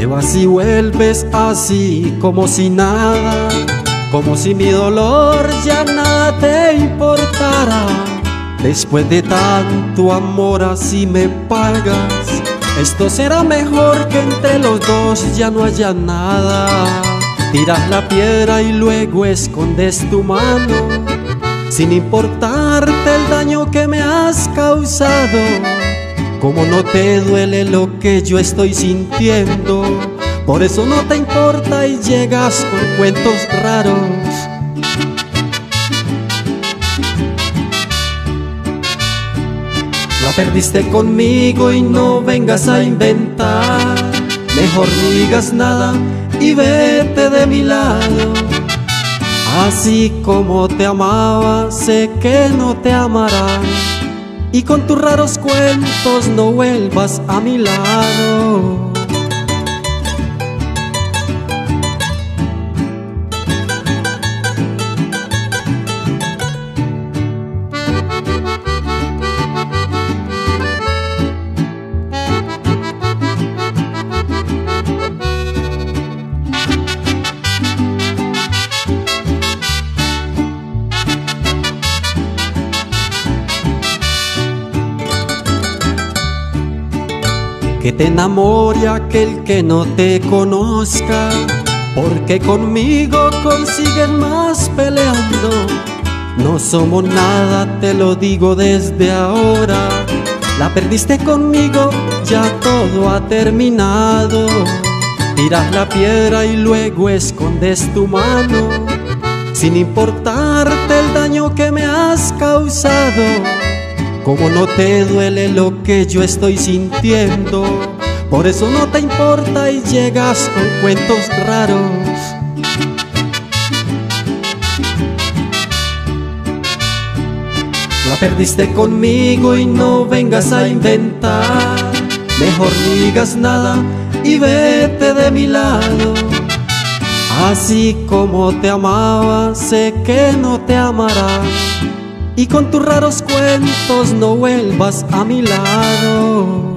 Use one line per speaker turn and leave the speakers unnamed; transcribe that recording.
Llegas y vuelves así como si nada, como si mi dolor ya nada te importara. Después de tanto amor así me pagas, esto será mejor que entre los dos ya no haya nada. Tiras la piedra y luego escondes tu mano, sin importarte el daño que me has causado. Como no te duele lo que yo estoy sintiendo, por eso no te importa y llegas con cuentos raros. La perdiste conmigo y no vengas a inventar. Mejor no digas nada y vete de mi lado. Así como te amaba, sé que no te amarán. Y con tus raros cuentos no vuelvas a mi lado. Que te enamore aquel que no te conozca, porque conmigo consiguen más peleando. No somos nada, te lo digo desde ahora. La perdiste conmigo, ya todo ha terminado. Tiras la piedra y luego escondes tu mano, sin importarte el daño que me has causado. Como no te duele lo que yo estoy sintiendo, por eso no te importa y llegas con cuentos raros. La perdiste conmigo y no vengas a inventar. Mejor ni digas nada y vete de mi lado. Así como te amaba, sé que no te amará. Y con tus raros cuentos no vuelvas a mi lado.